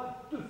One, two.